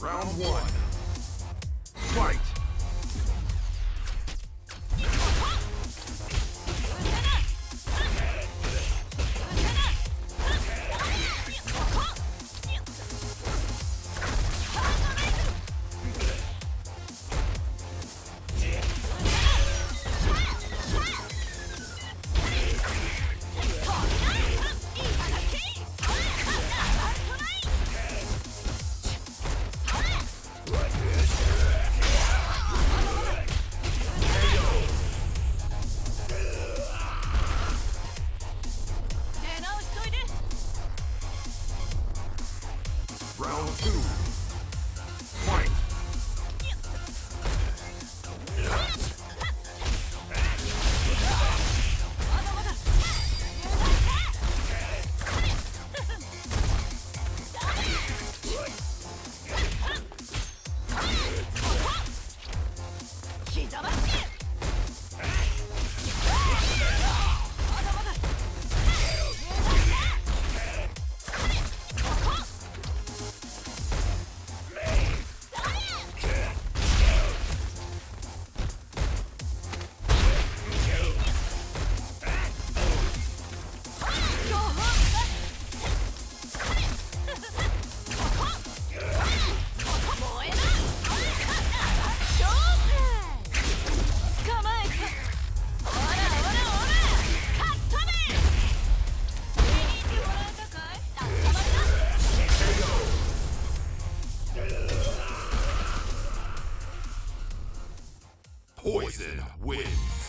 Round one. Fight! Round two. Fight. Poison wins.